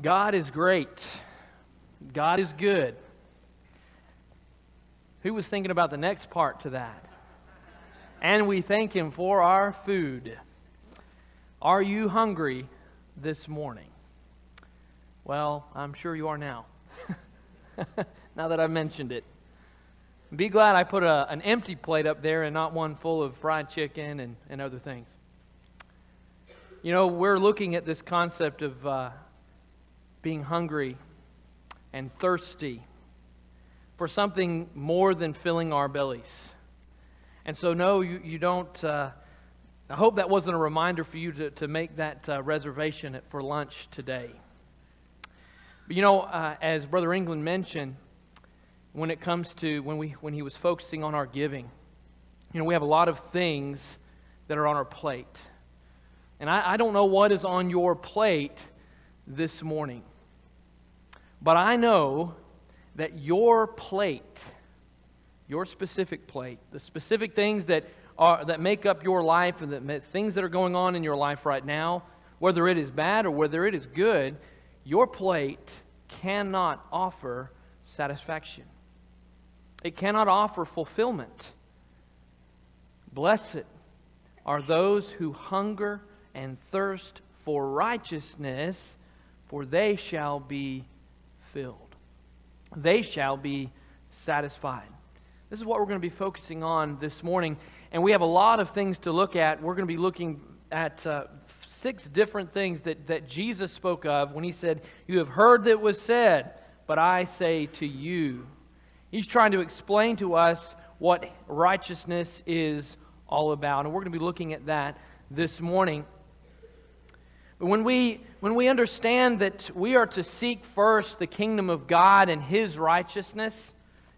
God is great. God is good. Who was thinking about the next part to that? And we thank Him for our food. Are you hungry this morning? Well, I'm sure you are now. now that I've mentioned it. Be glad I put a, an empty plate up there and not one full of fried chicken and, and other things. You know, we're looking at this concept of uh, being hungry and thirsty for something more than filling our bellies. And so, no, you, you don't. Uh, I hope that wasn't a reminder for you to, to make that uh, reservation for lunch today. But you know, uh, as Brother England mentioned, when it comes to when, we, when he was focusing on our giving, you know, we have a lot of things that are on our plate. And I, I don't know what is on your plate this morning. But I know that your plate, your specific plate, the specific things that, are, that make up your life and the things that are going on in your life right now, whether it is bad or whether it is good, your plate cannot offer satisfaction. It cannot offer fulfillment. Blessed are those who hunger and thirst for righteousness, for they shall be filled. They shall be satisfied. This is what we're going to be focusing on this morning. And we have a lot of things to look at. We're going to be looking at uh, six different things that, that Jesus spoke of when he said, You have heard that was said, but I say to you. He's trying to explain to us what righteousness is all about. And we're going to be looking at that this morning. But when we, when we understand that we are to seek first the kingdom of God and his righteousness,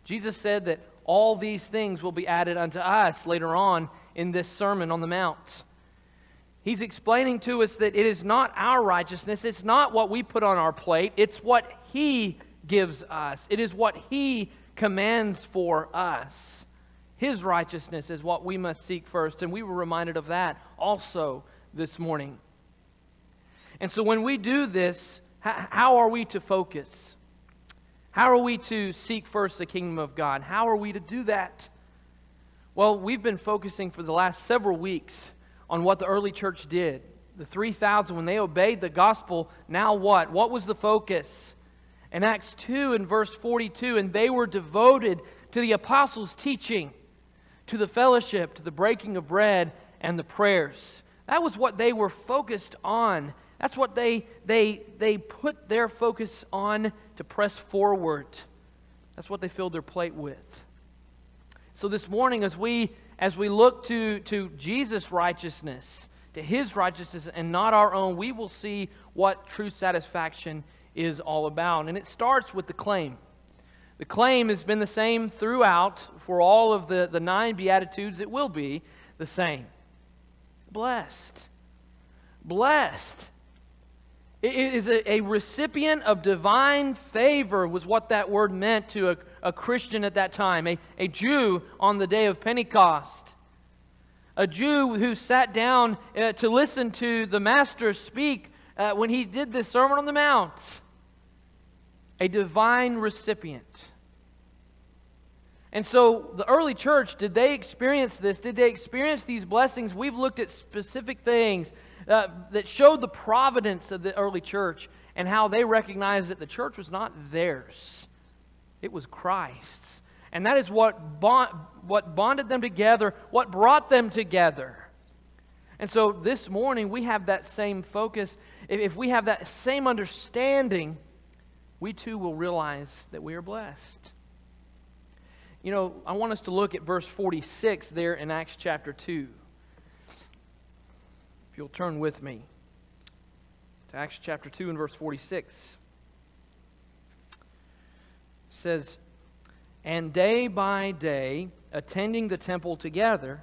Jesus said that all these things will be added unto us later on in this Sermon on the Mount. He's explaining to us that it is not our righteousness, it's not what we put on our plate, it's what he gives us, it is what he commands for us. His righteousness is what we must seek first, and we were reminded of that also this morning. And so when we do this, how are we to focus? How are we to seek first the kingdom of God? How are we to do that? Well, we've been focusing for the last several weeks on what the early church did. The 3,000, when they obeyed the gospel, now what? What was the focus? In Acts 2 and verse 42, and they were devoted to the apostles' teaching, to the fellowship, to the breaking of bread, and the prayers. That was what they were focused on that's what they, they, they put their focus on to press forward. That's what they filled their plate with. So this morning, as we, as we look to, to Jesus' righteousness, to his righteousness and not our own, we will see what true satisfaction is all about. And it starts with the claim. The claim has been the same throughout for all of the, the nine Beatitudes. It will be the same. Blessed. Blessed it is a, a, recipient of divine favor, was what that word meant to a, a Christian at that time, a, a Jew on the day of Pentecost. A Jew who sat down uh, to listen to the Master speak uh, when he did the Sermon on the Mount. A divine recipient. And so, the early church, did they experience this? Did they experience these blessings? We've looked at specific things uh, that showed the providence of the early church and how they recognized that the church was not theirs, it was Christ's. And that is what, bond, what bonded them together, what brought them together. And so this morning, we have that same focus. If, if we have that same understanding, we too will realize that we are blessed. You know, I want us to look at verse 46 there in Acts chapter 2 you'll turn with me to Acts chapter 2 and verse 46. It says, And day by day, attending the temple together,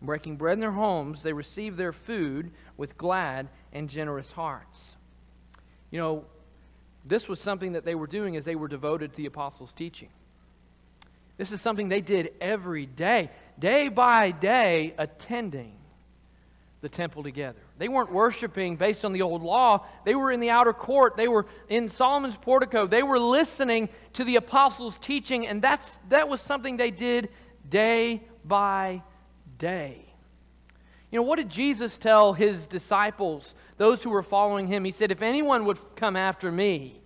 breaking bread in their homes, they received their food with glad and generous hearts. You know, this was something that they were doing as they were devoted to the apostles' teaching. This is something they did every day, day by day, attending the temple together. They weren't worshiping based on the old law. They were in the outer court. They were in Solomon's portico. They were listening to the apostles' teaching, and that's, that was something they did day by day. You know, what did Jesus tell his disciples, those who were following him? He said, If anyone would come after me,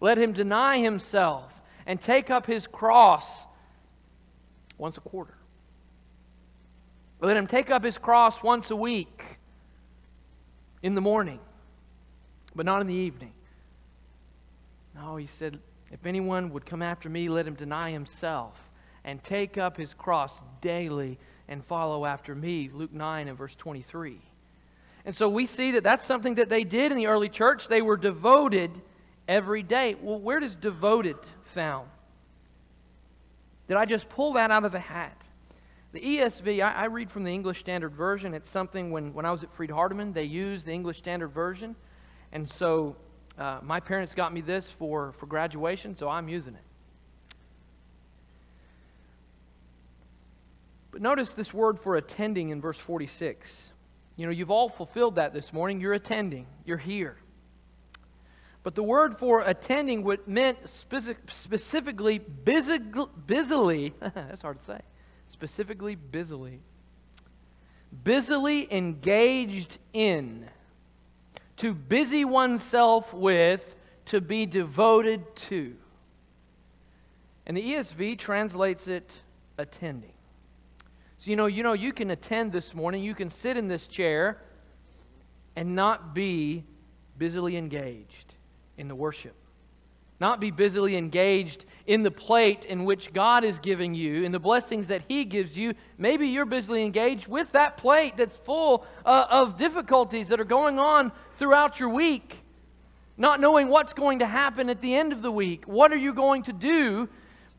let him deny himself and take up his cross once a quarter. Let him take up his cross once a week in the morning, but not in the evening. No, he said, if anyone would come after me, let him deny himself and take up his cross daily and follow after me. Luke 9 and verse 23. And so we see that that's something that they did in the early church. They were devoted every day. Well, where does devoted found? Did I just pull that out of the hat? The ESV, I, I, read from the English Standard Version. It's something when, when I was at Freed Hardeman, they used the English Standard Version. And so uh, my parents got me this for, for graduation, so I'm using it. But notice this word for attending in verse 46. You know, you've all fulfilled that this morning. You're attending, you're here. But the word for attending meant specifically busy, busily, that's hard to say specifically busily. Busily engaged in. To busy oneself with, to be devoted to. And the ESV translates it attending. So you know, you know, you can attend this morning, you can sit in this chair and not be busily engaged in the worship not be busily engaged in the plate in which God is giving you, in the blessings that He gives you. Maybe you're busily engaged with that plate that's full uh, of difficulties that are going on throughout your week, not knowing what's going to happen at the end of the week. What are you going to do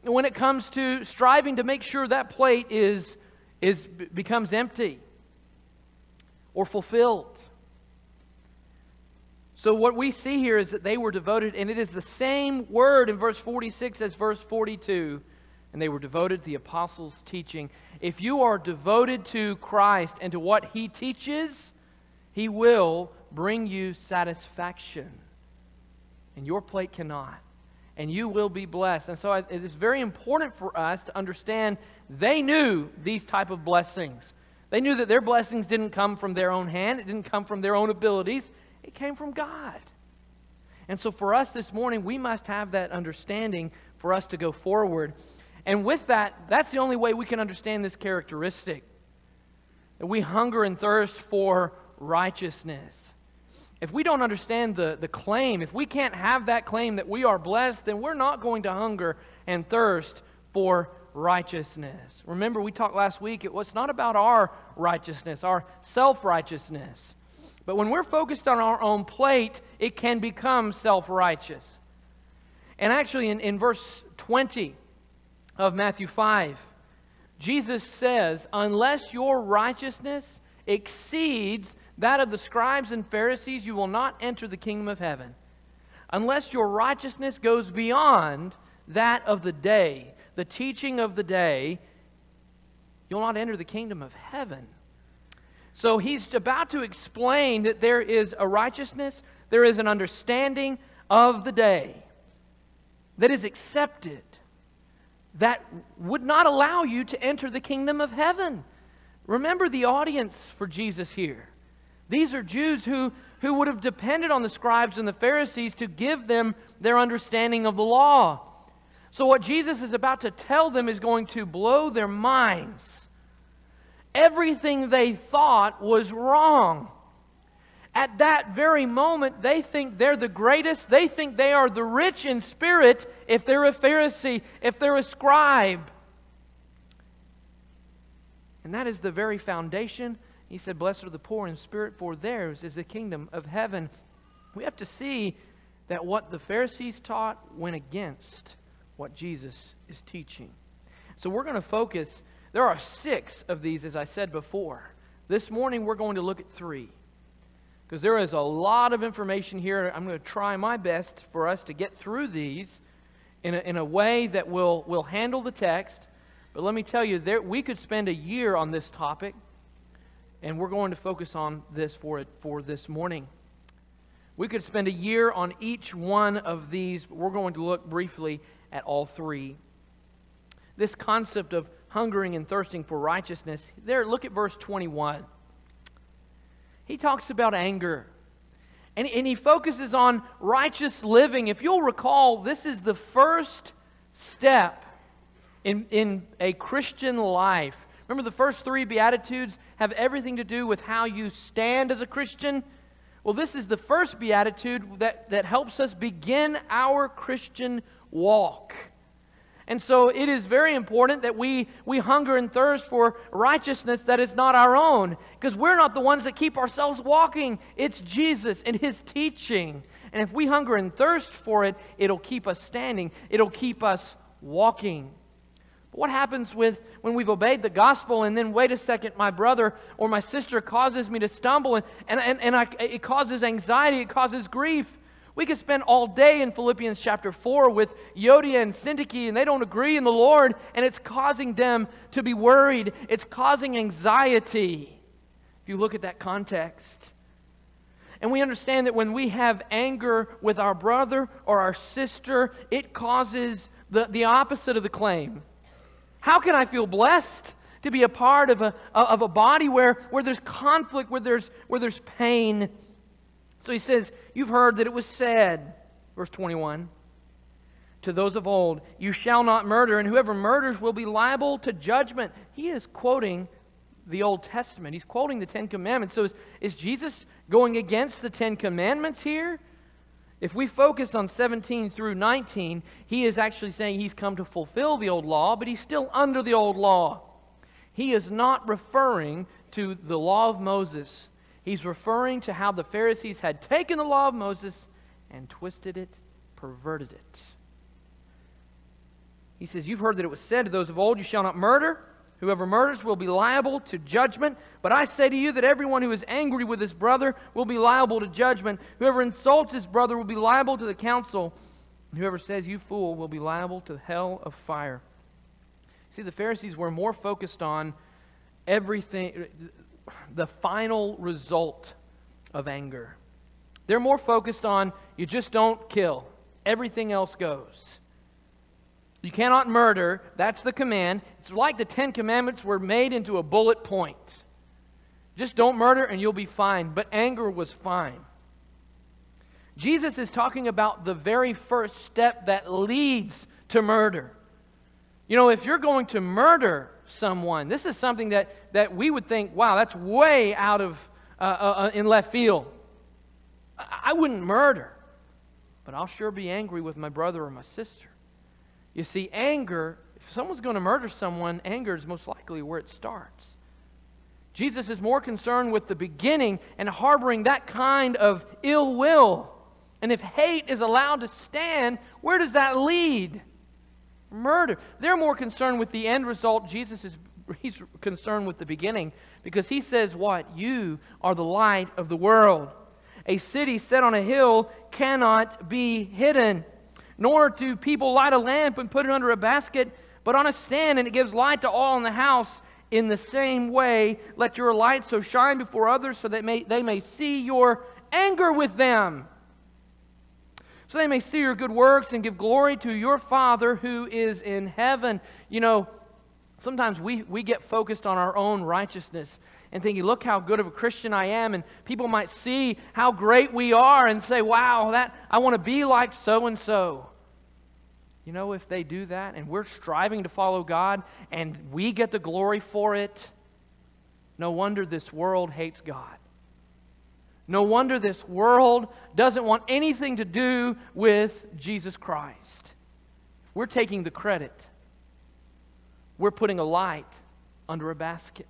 when it comes to striving to make sure that plate is, is, becomes empty or fulfilled? So, what we see here is that they were devoted, and it is the same word in verse 46 as verse 42. And they were devoted to the apostles' teaching. If you are devoted to Christ and to what he teaches, he will bring you satisfaction. And your plate cannot. And you will be blessed. And so it is very important for us to understand they knew these type of blessings. They knew that their blessings didn't come from their own hand, it didn't come from their own abilities. It came from God. And so for us this morning, we must have that understanding for us to go forward. And with that, that's the only way we can understand this characteristic. That we hunger and thirst for righteousness. If we don't understand the, the claim, if we can't have that claim that we are blessed, then we're not going to hunger and thirst for righteousness. Remember, we talked last week, it was not about our righteousness, our self righteousness. But when we're focused on our own plate, it can become self righteous. And actually, in, in verse 20 of Matthew 5, Jesus says, Unless your righteousness exceeds that of the scribes and Pharisees, you will not enter the kingdom of heaven. Unless your righteousness goes beyond that of the day, the teaching of the day, you'll not enter the kingdom of heaven. So he's about to explain that there is a righteousness, there is an understanding of the day that is accepted, that would not allow you to enter the kingdom of heaven. Remember the audience for Jesus here. These are Jews who, who would have depended on the scribes and the Pharisees to give them their understanding of the law. So, what Jesus is about to tell them is going to blow their minds everything they thought was wrong. At that very moment, they think they're the greatest. They think they are the rich in spirit if they're a Pharisee, if they're a scribe. And that is the very foundation. He said, Blessed are the poor in spirit, for theirs is the kingdom of heaven. We have to see that what the Pharisees taught went against what Jesus is teaching. So we're going to focus there are six of these, as I said before. This morning, we're going to look at three because there is a lot of information here. I'm going to try my best for us to get through these in a, in a way that will, will handle the text. But let me tell you, there, we could spend a year on this topic And we're going to focus on this for it for this morning. We could spend a year on each one of these, but we're going to look briefly at all three. This concept of hungering and thirsting for righteousness, there, look at verse 21. He talks about anger. And, and he focuses on righteous living. If you'll recall, this is the first step in, in a Christian life. Remember, the first three Beatitudes have everything to do with how you stand as a Christian. Well, this is the first Beatitude that, that helps us begin our Christian walk. And so it is very important that we, we hunger and thirst for righteousness that is not our own, because we're not the ones that keep ourselves walking. It's Jesus and His teaching. And if we hunger and thirst for it, it'll keep us standing, it'll keep us walking. But what happens with when we've obeyed the gospel and then, wait a second, my brother or my sister causes me to stumble and, and, and, and I, it causes anxiety, it causes grief? We could spend all day in Philippians chapter 4 with Euodia and Syntyche, and they don't agree in the Lord, and it's causing them to be worried. It's causing anxiety, if you look at that context. And we understand that when we have anger with our brother or our sister, it causes the, the opposite of the claim. How can I feel blessed to be a part of a, of a body where, where there's conflict, where there's, where there's pain? So he says, You've heard that it was said, verse 21, to those of old, You shall not murder, and whoever murders will be liable to judgment. He is quoting the Old Testament. He's quoting the Ten Commandments. So is, is Jesus going against the Ten Commandments here? If we focus on 17 through 19, he is actually saying he's come to fulfill the old law, but he's still under the old law. He is not referring to the law of Moses. He's referring to how the Pharisees had taken the law of Moses and twisted it, perverted it. He says, You've heard that it was said to those of old, You shall not murder. Whoever murders will be liable to judgment. But I say to you that everyone who is angry with his brother will be liable to judgment. Whoever insults his brother will be liable to the council. And whoever says, You fool, will be liable to hell of fire. See, the Pharisees were more focused on everything, the final result of anger. They're more focused on you just don't kill, everything else goes. You cannot murder. That's the command. It's like the Ten Commandments were made into a bullet point. Just don't murder and you'll be fine. But anger was fine. Jesus is talking about the very first step that leads to murder. You know, if you're going to murder someone, this is something that, that we would think, wow, that's way out of uh, uh, uh in left field. I, I wouldn't murder, but I'll sure be angry with my brother or my sister. You see, anger, if someone's going to murder someone, anger is most likely where it starts. Jesus is more concerned with the beginning and harboring that kind of ill will. And if hate is allowed to stand, where does that lead? Murder. They're more concerned with the end result. Jesus is he's concerned with the beginning because he says what? You are the light of the world. A city set on a hill cannot be hidden. Nor do people light a lamp and put it under a basket, but on a stand, and it gives light to all in the house. In the same way, let your light so shine before others so that may, they may see your anger with them. So they may see your good works and give glory to your Father who is in heaven. You know, sometimes we, we get focused on our own righteousness and thinking, look how good of a Christian I am. And people might see how great we are and say, wow, that I want to be like so and so. You know, if they do that and we're striving to follow God and we get the glory for it, no wonder this world hates God. No wonder this world doesn't want anything to do with Jesus Christ. We're taking the credit, we're putting a light under a basket.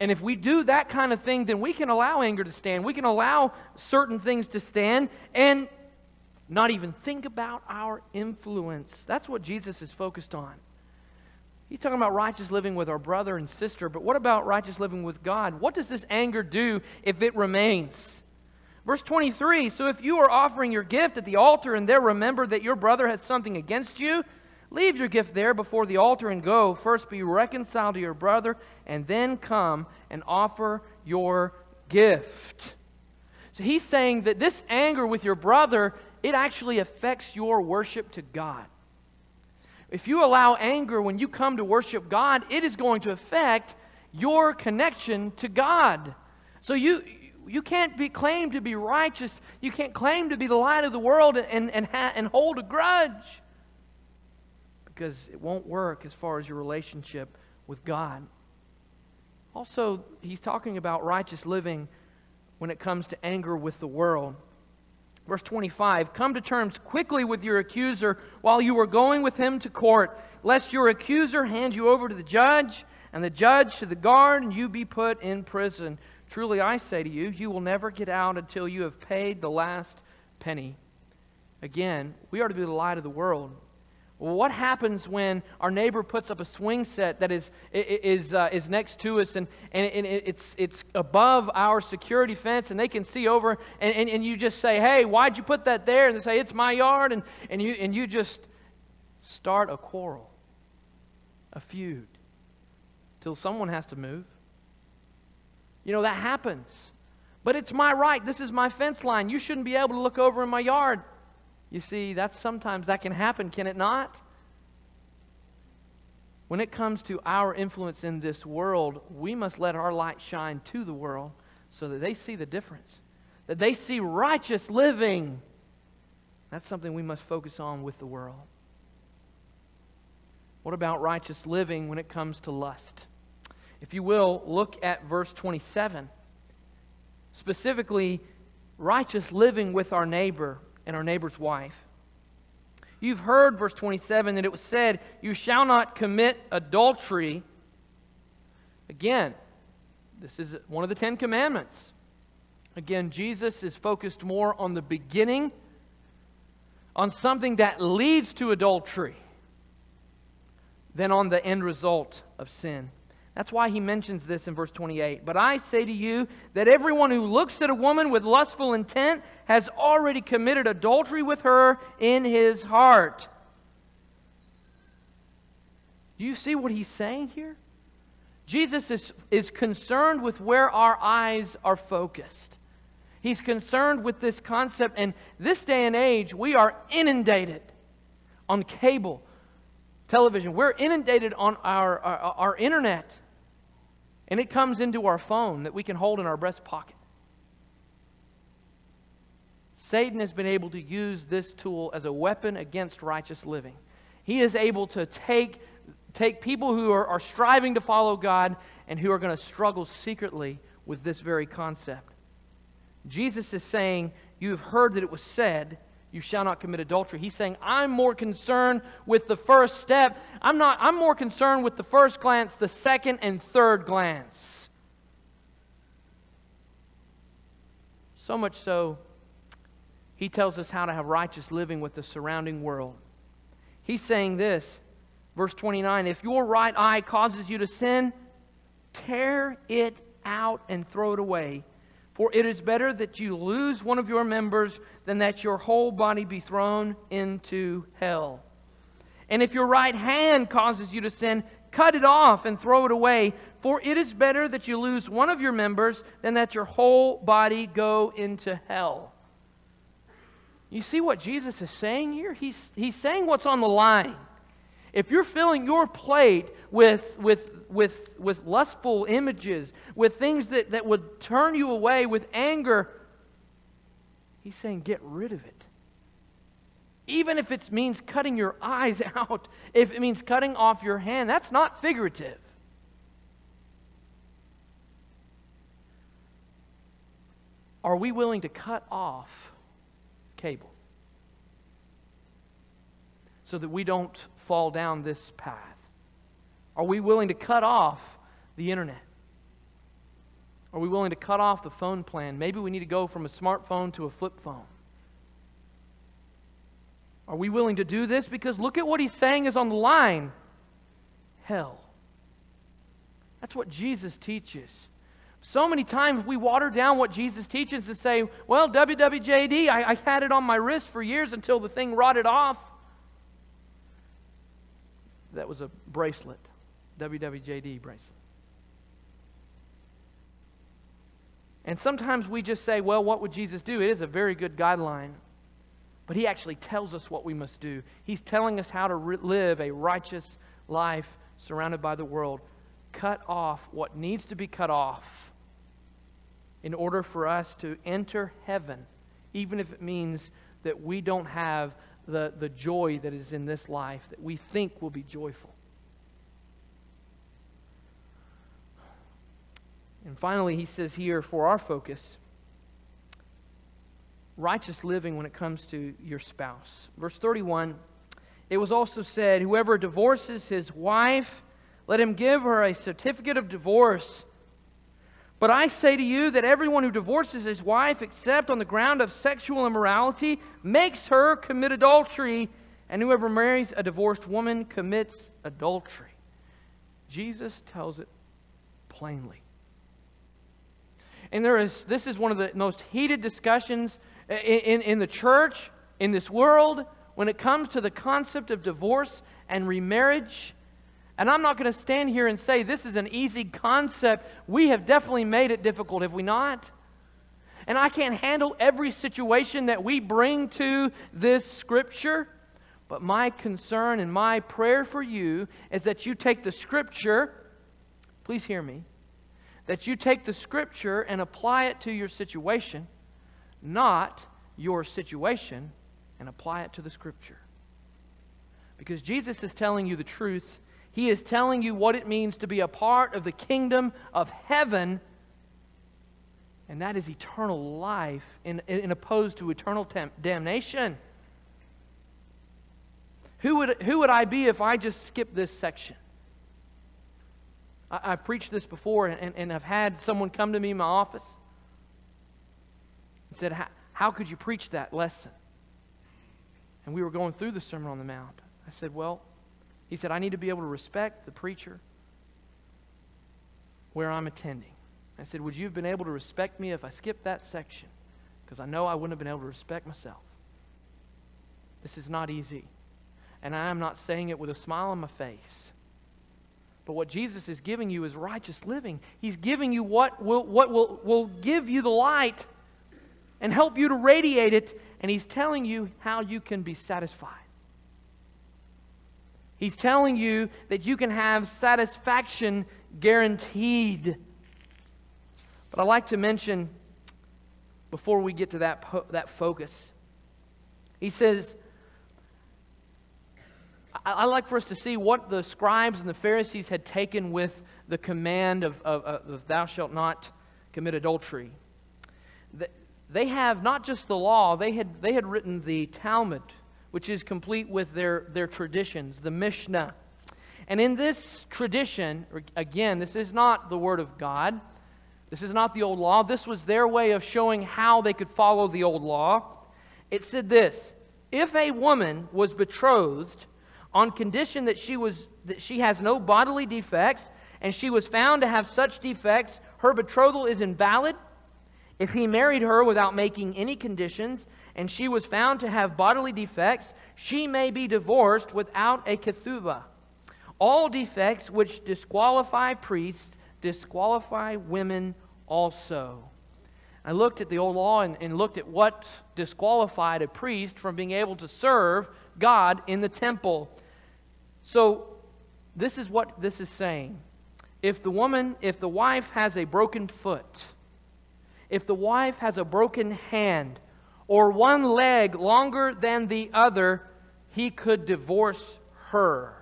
And if we do that kind of thing, then we can allow anger to stand. We can allow certain things to stand. And not even think about our influence. That's what Jesus is focused on. He's talking about righteous living with our brother and sister, but what about righteous living with God? What does this anger do if it remains? Verse 23 So if you are offering your gift at the altar and there remember that your brother has something against you, Leave your gift there before the altar and go. First be reconciled to your brother, and then come and offer your gift. So he's saying that this anger with your brother, it actually affects your worship to God. If you allow anger when you come to worship God, it is going to affect your connection to God. So you you can't be claimed to be righteous. You can't claim to be the light of the world and, and, and hold a grudge because it won't work as far as your relationship with God. Also, he's talking about righteous living when it comes to anger with the world. Verse 25 Come to terms quickly with your accuser while you are going with him to court, lest your accuser hand you over to the judge, and the judge to the guard, and you be put in prison. Truly I say to you, you will never get out until you have paid the last penny. Again, we are to be the light of the world. What happens when our neighbor puts up a swing set that is, is, uh, is next to us and, and, it's, it's above our security fence and they can see over and, and, and you just say, hey, why'd you put that there? And they say, it's my yard. And, and, you, and you just start a quarrel, a feud, till someone has to move. You know, that happens. But it's my right. This is my fence line. You shouldn't be able to look over in my yard. You see, that's sometimes that can happen, can it not? When it comes to our influence in this world, we must let our light shine to the world so that they see the difference, that they see righteous living. That's something we must focus on with the world. What about righteous living when it comes to lust? If you will, look at verse 27. Specifically, righteous living with our neighbor and our neighbor's wife. You've heard, verse 27, that it was said, You shall not commit adultery. Again, this is one of the Ten Commandments. Again, Jesus is focused more on the beginning, on something that leads to adultery, than on the end result of sin. That's why he mentions this in verse 28. But I say to you that everyone who looks at a woman with lustful intent has already committed adultery with her in his heart. Do you see what he's saying here? Jesus is, is concerned with where our eyes are focused. He's concerned with this concept. And this day and age, we are inundated on cable, television. We're inundated on our, our, our internet. And it comes into our phone that we can hold in our breast pocket. Satan has been able to use this tool as a weapon against righteous living. He is able to take, take people who are, are striving to follow God and who are going to struggle secretly with this very concept. Jesus is saying, You have heard that it was said, you shall not commit adultery. He's saying, I'm more concerned with the first step. I'm not, I'm more concerned with the first glance, the second and third glance. So much so, he tells us how to have righteous living with the surrounding world. He's saying this, verse 29 If your right eye causes you to sin, tear it out and throw it away. For it is better that you lose one of your members than that your whole body be thrown into hell. And if your right hand causes you to sin, cut it off and throw it away. For it is better that you lose one of your members than that your whole body go into hell. You see what Jesus is saying here? He's, he's saying what's on the line. If you're filling your plate with, with with, with lustful images, with things that, that would turn you away, with anger, he's saying, get rid of it. Even if it means cutting your eyes out, if it means cutting off your hand, that's not figurative. Are we willing to cut off cable so that we don't fall down this path? Are we willing to cut off the internet? Are we willing to cut off the phone plan? Maybe we need to go from a smartphone to a flip phone. Are we willing to do this? Because look at what he's saying is on the line hell. That's what Jesus teaches. So many times we water down what Jesus teaches to say, well, WWJD, I, I had it on my wrist for years until the thing rotted off. that was a bracelet, WWJD bracelet. And sometimes we just say, well, what would Jesus do? It is a very good guideline. But he actually tells us what we must do. He's telling us how to re- live a righteous life surrounded by the world. Cut off what needs to be cut off in order for us to enter heaven, even if it means that we don't have the, the joy that is in this life that we think will be joyful. And finally, he says here for our focus righteous living when it comes to your spouse. Verse 31 It was also said, Whoever divorces his wife, let him give her a certificate of divorce. But I say to you that everyone who divorces his wife, except on the ground of sexual immorality, makes her commit adultery, and whoever marries a divorced woman commits adultery. Jesus tells it plainly. And there is, this is one of the most heated discussions in, in, in the church, in this world, when it comes to the concept of divorce and remarriage. And I'm not going to stand here and say this is an easy concept. We have definitely made it difficult, have we not? And I can't handle every situation that we bring to this scripture. But my concern and my prayer for you is that you take the scripture, please hear me, that you take the scripture and apply it to your situation, not your situation and apply it to the scripture. Because Jesus is telling you the truth he is telling you what it means to be a part of the kingdom of heaven, and that is eternal life in, in opposed to eternal damnation. Who would, who would I be if I just skipped this section? I, have preached this before, and, and I've had someone come to me in my office and said, How could you preach that lesson? And we were going through the Sermon on the Mount. I said, Well, he said, I need to be able to respect the preacher where I'm attending. I said, Would you have been able to respect me if I skipped that section? Because I know I wouldn't have been able to respect myself. This is not easy. And I am not saying it with a smile on my face. But what Jesus is giving you is righteous living. He's giving you what will, what will, will give you the light and help you to radiate it. And He's telling you how you can be satisfied. He's telling you that you can have satisfaction guaranteed. But I'd like to mention, before we get to that, that focus, he says, I- would like for us to see what the scribes and the Pharisees had taken with the command of, of, of thou shalt not commit adultery. They have not just the law, they had, they had written the Talmud which is complete with their, their traditions, the Mishnah. And in this tradition, again, this is not the Word of God. This is not the old law. This was their way of showing how they could follow the old law. It said this If a woman was betrothed on condition that she, was, that she has no bodily defects, and she was found to have such defects, her betrothal is invalid. If he married her without making any conditions, and she was found to have bodily defects, she may be divorced without a ketubah. All defects which disqualify priests disqualify women also. I looked at the old law and, and, looked at what disqualified a priest from being able to serve God in the temple. So, this is what this is saying. If the woman, if the wife has a broken foot, if the wife has a broken hand, or one leg longer than the other, he could divorce her.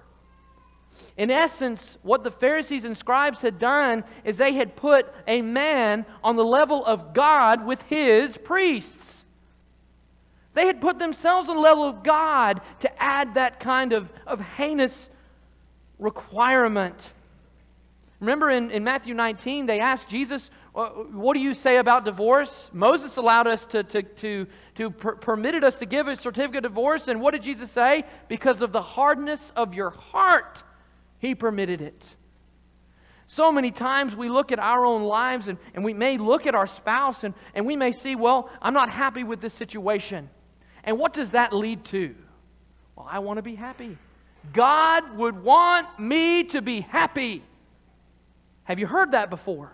In essence, what the Pharisees and scribes had done is they had put a man on the level of God with his priests. They had put themselves on the level of God to add that kind of, of heinous requirement. Remember in, in Matthew 19, they asked Jesus, what do you say about divorce? Moses allowed us to, to, to, to per- permitted us to give a certificate of divorce. And what did Jesus say? Because of the hardness of your heart, he permitted it. So many times we look at our own lives and, and we may look at our spouse and, and we may see, well, I'm not happy with this situation. And what does that lead to? Well, I want to be happy. God would want me to be happy. Have you heard that before?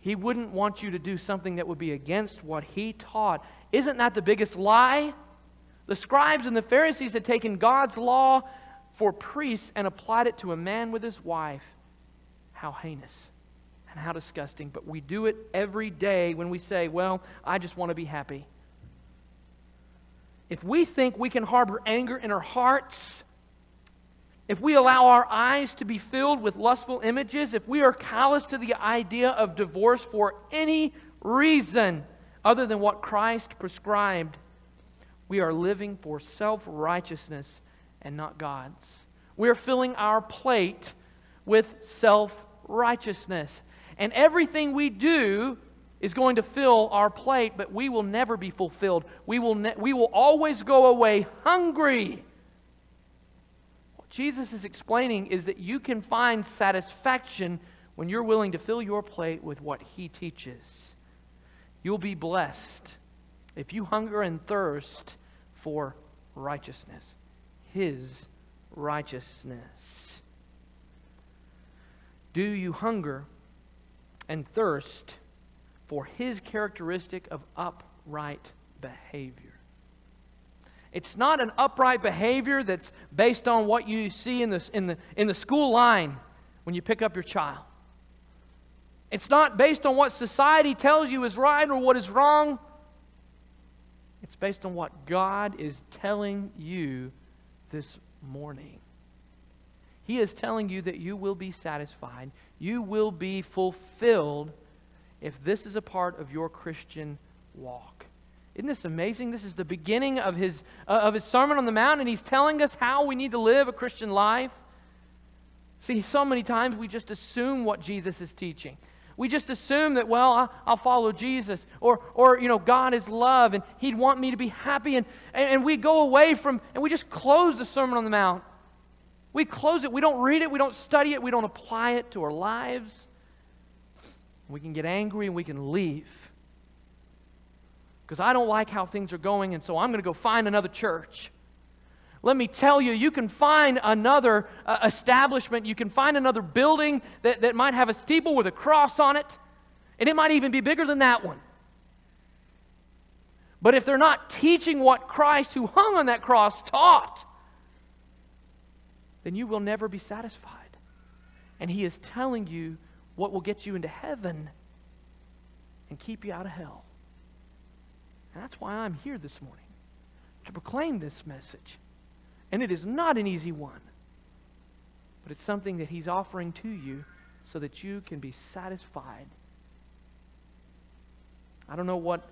He wouldn't want you to do something that would be against what he taught. Isn't that the biggest lie? The scribes and the Pharisees had taken God's law for priests and applied it to a man with his wife. How heinous and how disgusting. But we do it every day when we say, Well, I just want to be happy. If we think we can harbor anger in our hearts, if we allow our eyes to be filled with lustful images, if we are callous to the idea of divorce for any reason other than what Christ prescribed, we are living for self righteousness and not God's. We are filling our plate with self righteousness. And everything we do is going to fill our plate, but we will never be fulfilled. We will, ne- we will always go away hungry. What Jesus is explaining is that you can find satisfaction when you're willing to fill your plate with what He teaches. You'll be blessed if you hunger and thirst for righteousness, His righteousness. Do you hunger and thirst for his characteristic of upright behavior. It's not an upright behavior that's based on what you see in the, in the, in the school line when you pick up your child. It's not based on what society tells you is right or what is wrong. It's based on what God is telling you this morning. He is telling you that you will be satisfied, you will be fulfilled if this is a part of your Christian walk. Isn't this amazing? This is the beginning of his, uh, of his Sermon on the Mount, and he's telling us how we need to live a Christian life. See, so many times we just assume what Jesus is teaching. We just assume that, well, I'll follow Jesus, or, or you know, God is love, and He'd want me to be happy. And, and we go away from, and we just close the Sermon on the Mount. We close it. We don't read it. We don't study it. We don't apply it to our lives. We can get angry and we can leave. Because I don't like how things are going, and so I'm going to go find another church. Let me tell you, you can find another uh, establishment, you can find another building that, that might have a steeple with a cross on it, and it might even be bigger than that one. But if they're not teaching what Christ, who hung on that cross, taught, then you will never be satisfied. And He is telling you what will get you into heaven and keep you out of hell. And that's why I'm here this morning to proclaim this message. And it is not an easy one, but it's something that He's offering to you so that you can be satisfied. I don't know what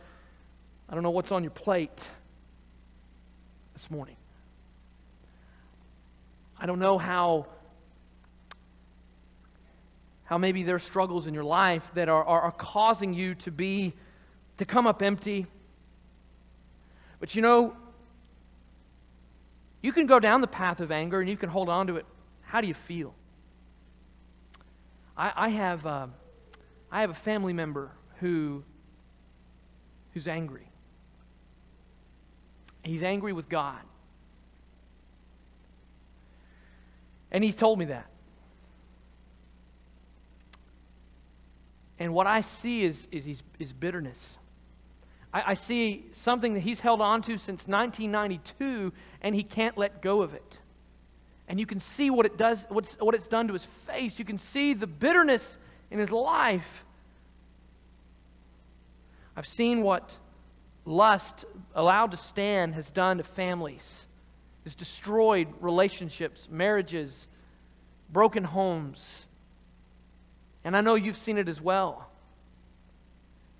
I don't know what's on your plate this morning. I don't know how how maybe there are struggles in your life that are, are, are causing you to be, to come up empty. But you know, you can go down the path of anger and you can hold on to it. How do you feel? I, I have, uh, I have a family member who, who's angry. He's angry with God. And he told me that. And what I see is, is, is bitterness. I, I see something that he's held on to since 1992, and he can't let go of it. And you can see what it does, what's, what it's done to his face. You can see the bitterness in his life. I've seen what lust, allowed to stand, has done to families. It's destroyed relationships, marriages, broken homes. And I know you've seen it as well.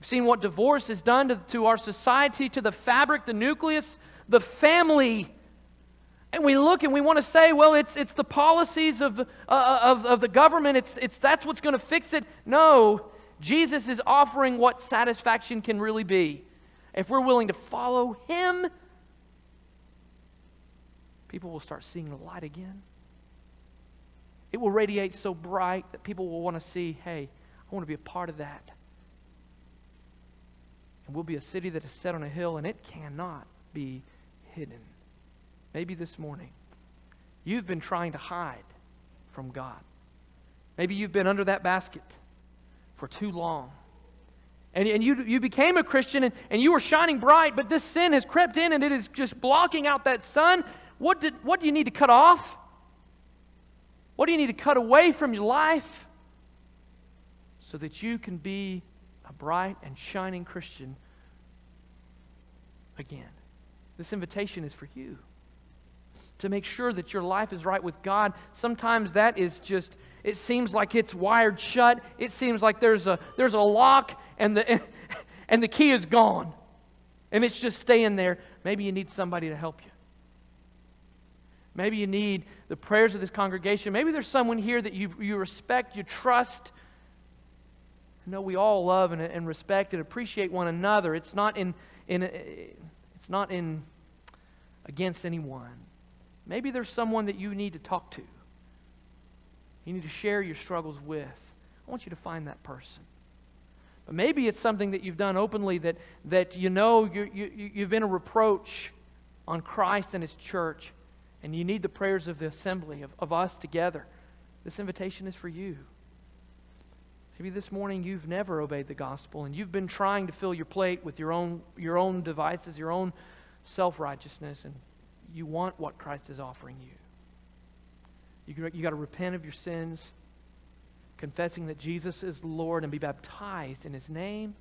Seen what divorce has done to, to our society, to the fabric, the nucleus, the family. And we look and we want to say, well, it's, it's the policies of the, uh, of, of the government, it's, it's, that's what's going to fix it. No, Jesus is offering what satisfaction can really be. If we're willing to follow Him, people will start seeing the light again. It will radiate so bright that people will want to see, hey, I want to be a part of that. And we'll be a city that is set on a hill and it cannot be hidden. Maybe this morning you've been trying to hide from God. Maybe you've been under that basket for too long. And, and you, you became a Christian and, and you were shining bright, but this sin has crept in and it is just blocking out that sun. What, did, what do you need to cut off? What do you need to cut away from your life so that you can be a bright and shining Christian again? This invitation is for you to make sure that your life is right with God. Sometimes that is just, it seems like it's wired shut. It seems like there's a, there's a lock and the, and the key is gone. And it's just staying there. Maybe you need somebody to help you. Maybe you need the prayers of this congregation. Maybe there's someone here that you, you respect, you trust. I know we all love and, and respect and appreciate one another. It's not in, in uh, it's not in against anyone. Maybe there's someone that you need to talk to. You need to share your struggles with. I want you to find that person. But maybe it's something that you've done openly that, that you know you, you, you've been a reproach on Christ and His church, and you need the prayers of the assembly, of, of us together. This invitation is for you. Maybe this morning you've never obeyed the gospel and you've been trying to fill your plate with your own, your own devices, your own self righteousness, and you want what Christ is offering you. You, you got to repent of your sins, confessing that Jesus is Lord, and be baptized in His name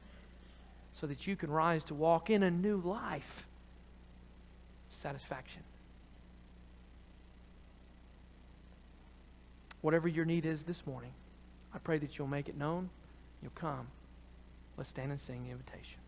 so that you can rise to walk in a new life. Satisfaction. Whatever your need is this morning, I pray that you'll make it known. You'll come. Let's stand and sing the invitation.